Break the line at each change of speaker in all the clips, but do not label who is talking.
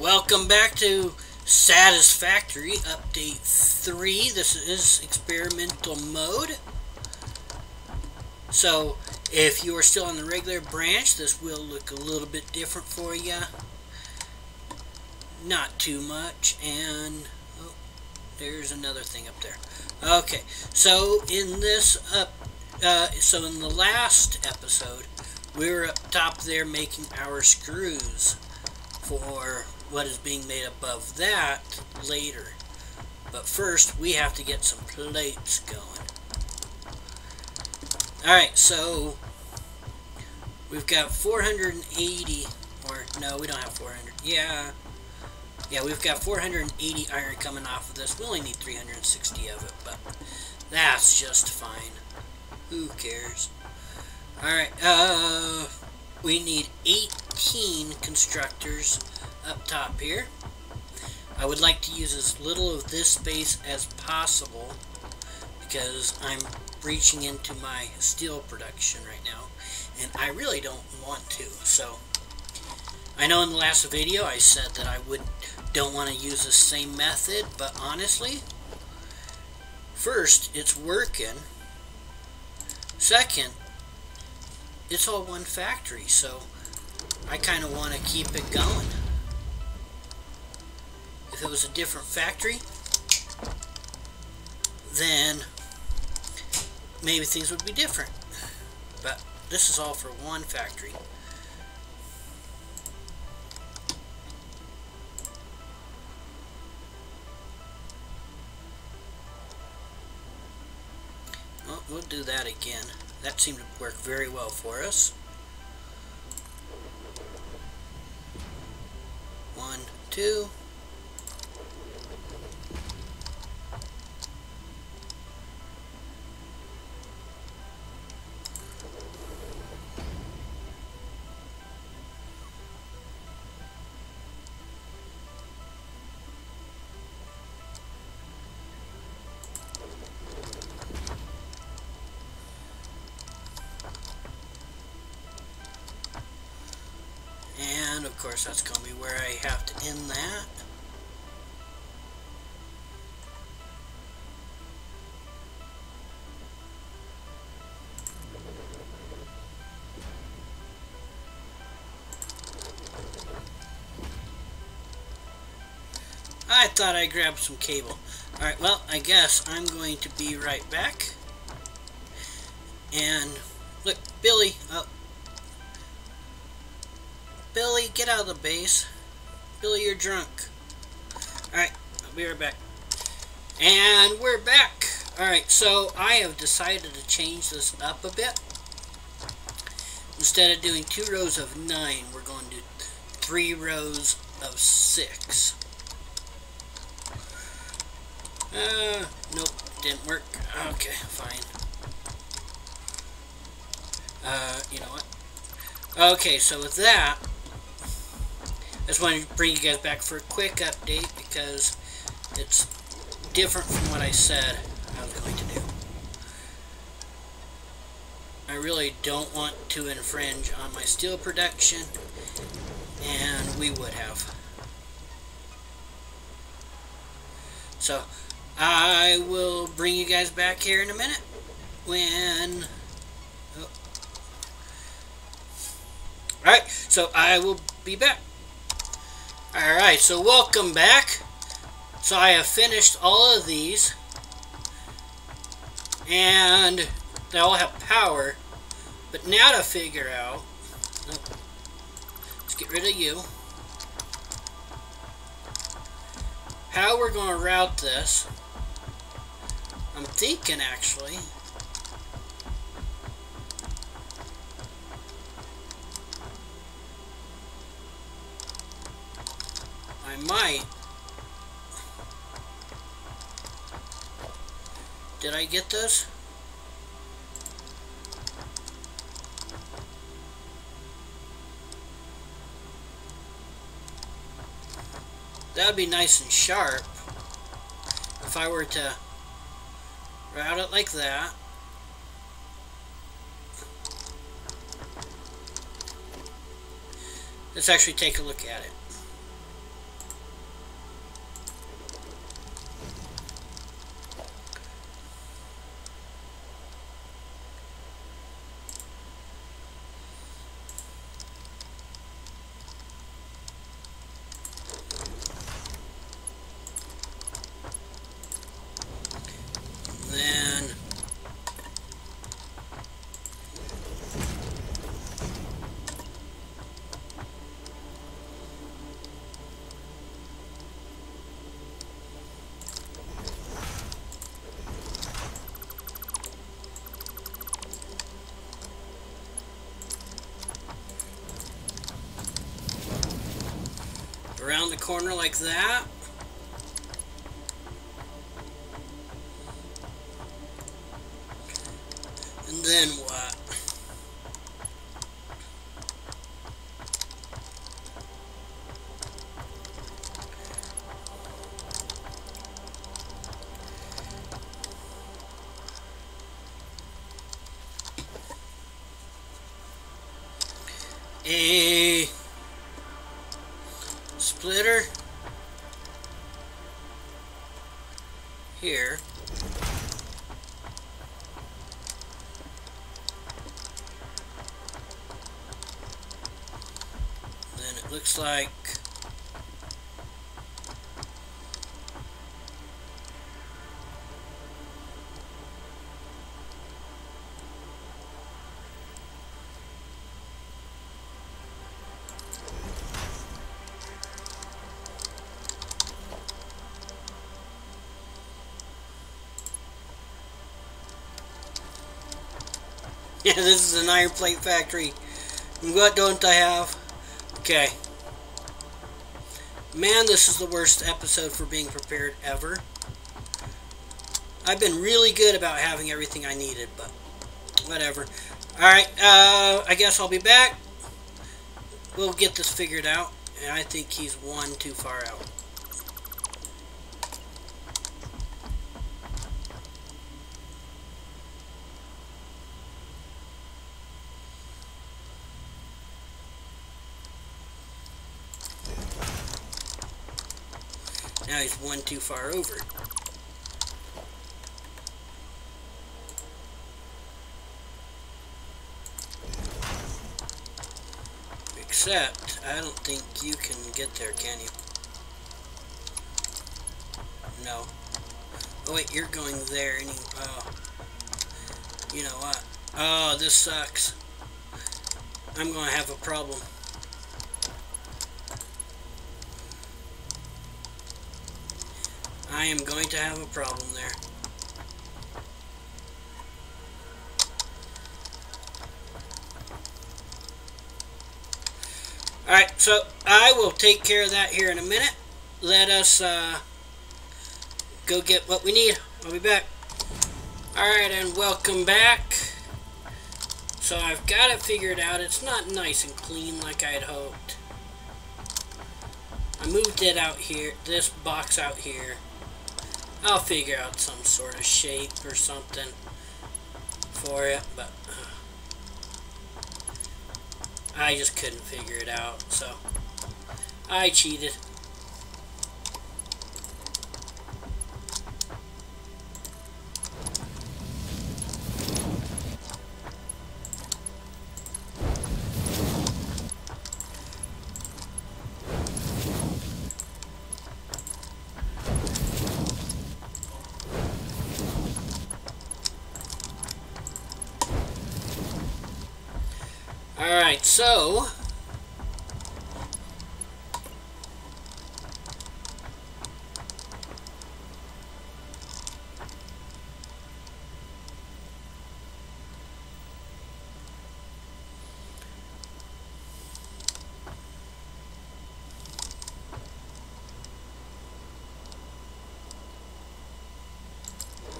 Welcome back to Satisfactory Update 3. This is experimental mode. So, if you are still on the regular branch, this will look a little bit different for you. Not too much, and oh, there's another thing up there. Okay, so in this up, uh, so in the last episode, we were up top there making our screws for what is being made above that later. But first, we have to get some plates going. Alright, so we've got 480, or no, we don't have 400. Yeah, yeah, we've got 480 iron coming off of this. We only need 360 of it, but that's just fine. Who cares? Alright, uh, we need 18 constructors up top here. I would like to use as little of this space as possible because I'm reaching into my steel production right now and I really don't want to so. I know in the last video I said that I would don't want to use the same method but honestly first it's working. Second it's all one factory so I kind of want to keep it going if it was a different factory then maybe things would be different. But this is all for one factory. Well, we'll do that again. That seemed to work very well for us. One, two. Of course that's going to be where I have to end that. I thought I grabbed some cable. Alright, well, I guess I'm going to be right back. And, look, Billy, oh, Billy, get out of the base. Billy, you're drunk. Alright, I'll be right back. And we're back. Alright, so I have decided to change this up a bit. Instead of doing two rows of nine, we're going to do three rows of six. Uh, nope, didn't work. Okay, fine. Uh, you know what? Okay, so with that, just wanted to bring you guys back for a quick update because it's different from what I said I was going to do. I really don't want to infringe on my steel production, and we would have. So, I will bring you guys back here in a minute when... Oh. Alright, so I will be back. Alright, so welcome back. So I have finished all of these. And they all have power. But now to figure out... Let's get rid of you. How we're going to route this. I'm thinking, actually... I might. Did I get this? That would be nice and sharp if I were to route it like that. Let's actually take a look at it. Corner like that. And then what? A splitter Yeah, this is an iron plate factory. What don't I have? Okay. Man, this is the worst episode for being prepared ever. I've been really good about having everything I needed, but whatever. Alright, uh, I guess I'll be back. We'll get this figured out. And I think he's one too far out. Now he's one too far over. Except, I don't think you can get there, can you? No. Oh wait, you're going there any oh. You know what? Oh, this sucks. I'm gonna have a problem. I am going to have a problem there. Alright, so I will take care of that here in a minute. Let us uh, go get what we need. I'll be back. Alright, and welcome back. So I've got it figured out. It's not nice and clean like I had hoped. I moved it out here, this box out here. I'll figure out some sort of shape or something for it, but uh, I just couldn't figure it out, so I cheated. So...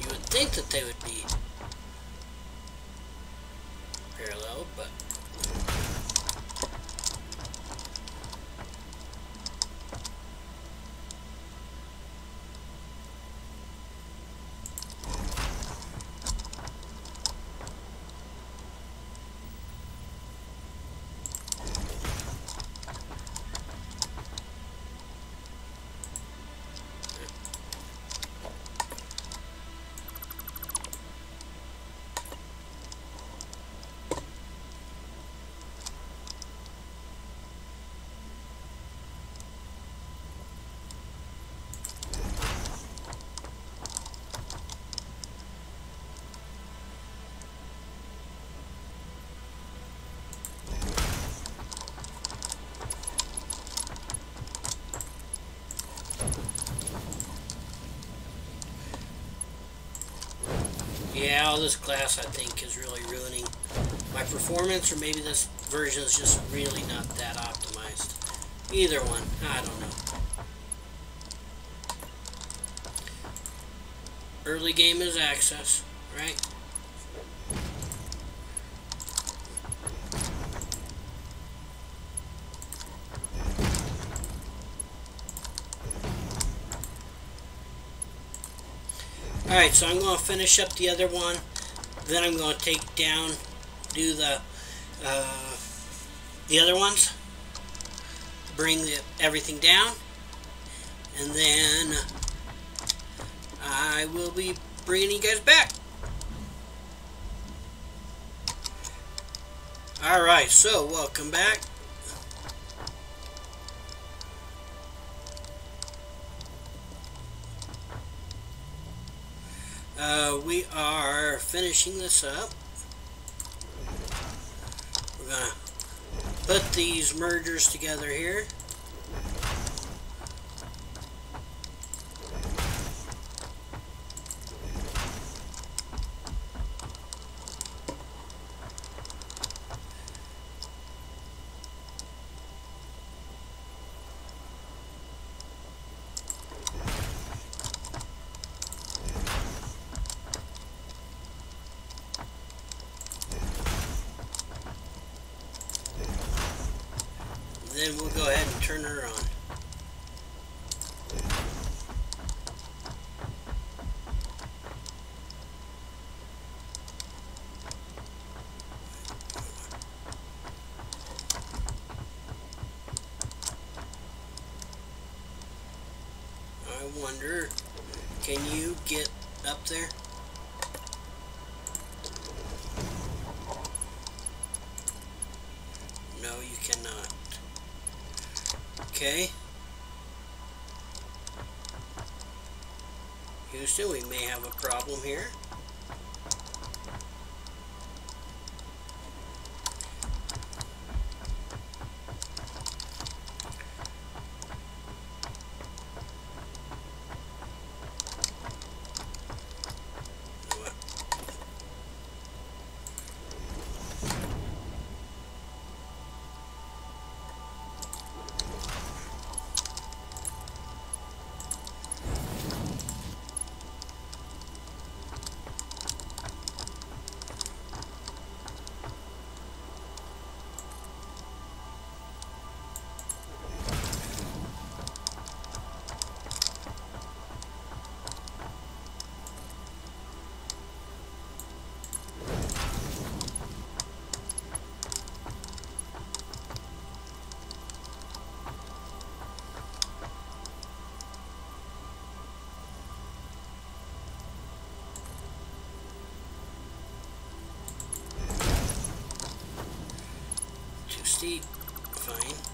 You would think that they would be parallel, but... This glass I think is really ruining my performance, or maybe this version is just really not that optimized. Either one. I don't know. Early game is access, right? Alright, so I'm going to finish up the other one. Then I'm going to take down, do the, uh, the other ones. Bring the, everything down. And then I will be bringing you guys back. Alright, so welcome back. Uh, we are finishing this up. We're going to put these mergers together here. Then we'll go ahead and turn her on. We may have a problem here. Steep. Fine.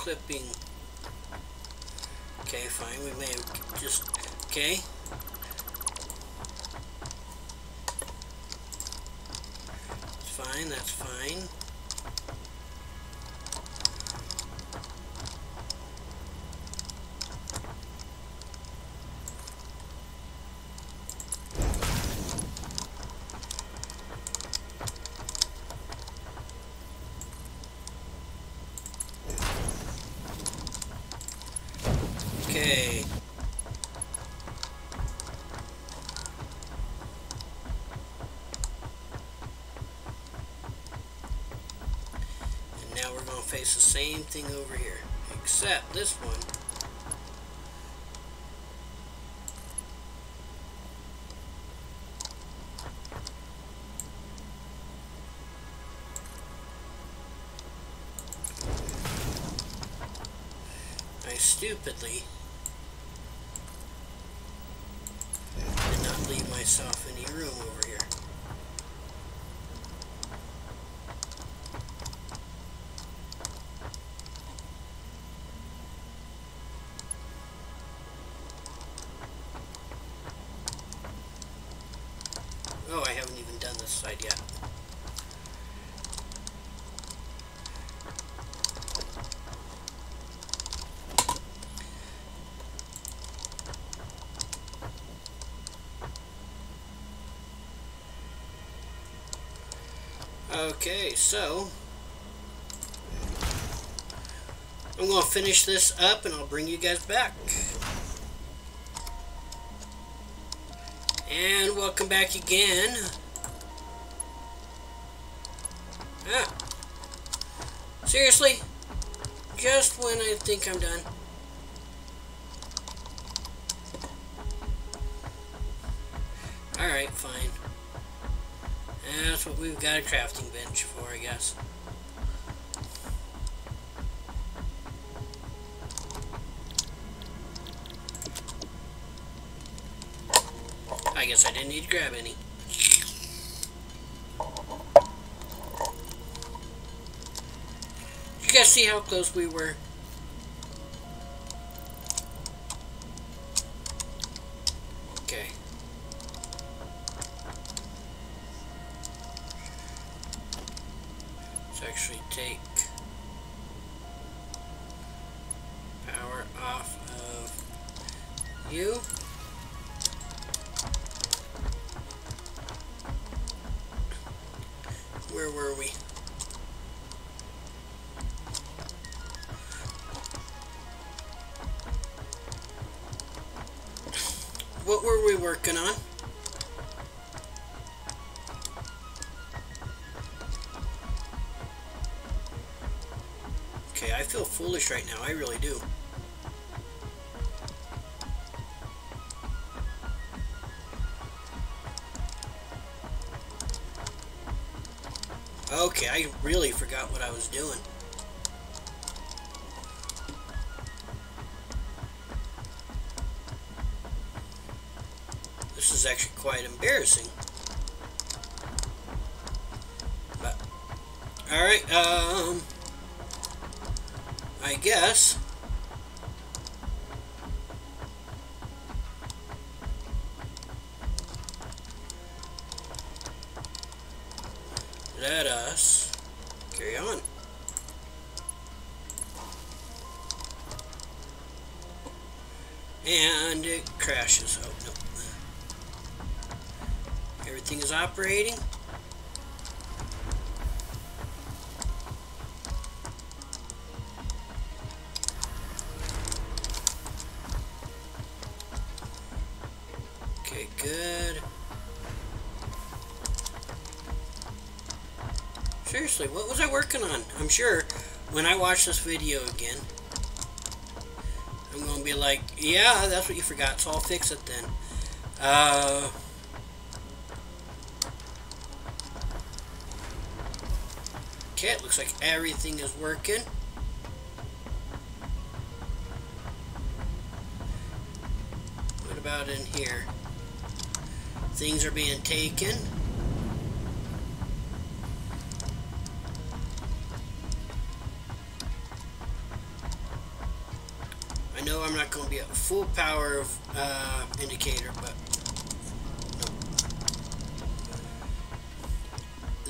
Clipping. Okay, fine. We may have just. Okay. That's fine. That's fine. Okay. And now we're going to face the same thing over here. Except this one. Stupidly did not leave myself any room over here. Yet. Okay, so I'm going to finish this up and I'll bring you guys back. And welcome back again. Seriously? Just when I think I'm done. Alright, fine. That's what we've got a crafting bench for, I guess. I guess I didn't need to grab any. See how close we were? Working on? Okay, I feel foolish right now. I really do. Okay, I really forgot what I was doing. Quite embarrassing. But, alright, um, I guess. Let us carry on. And it crashes. Oh, no. Everything is operating. Okay, good. Seriously, what was I working on? I'm sure when I watch this video again, I'm going to be like, yeah, that's what you forgot, so I'll fix it then. Uh... Okay, looks like everything is working. What about in here? Things are being taken. I know I'm not going to be at full power of uh, indicator, but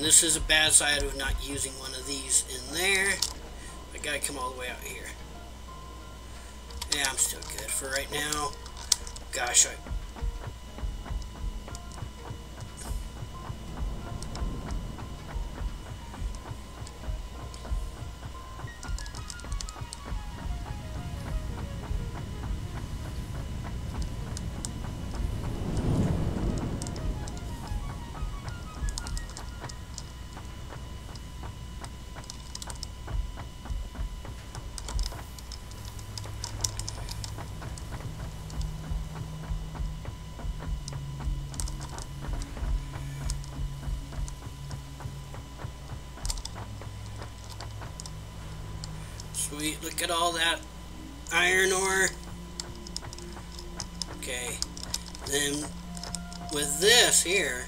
And this is a bad side of not using one of these in there. I gotta come all the way out here. Yeah, I'm still good for right now. Gosh, I... Sweet, look at all that iron ore. Okay, then with this here,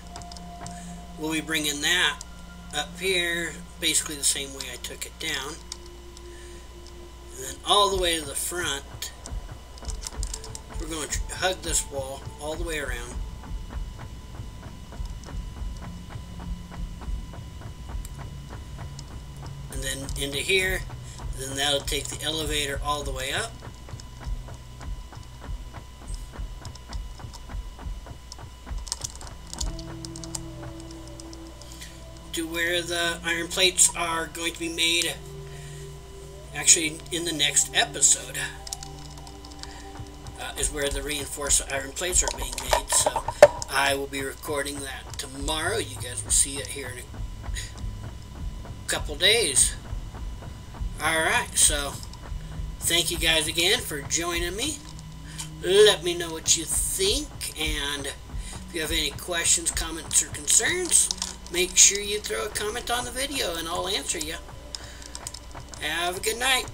we'll be bringing that up here, basically the same way I took it down. And then all the way to the front, we're going to hug this wall all the way around. And then into here, then that'll take the elevator all the way up. To where the iron plates are going to be made actually in the next episode uh, is where the reinforced iron plates are being made. So I will be recording that tomorrow. You guys will see it here in a couple days alright so thank you guys again for joining me let me know what you think and if you have any questions comments or concerns make sure you throw a comment on the video and I'll answer you have a good night.